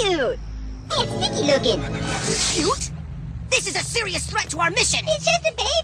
cute. It's sticky looking. Cute? This is a serious threat to our mission. It's just a baby.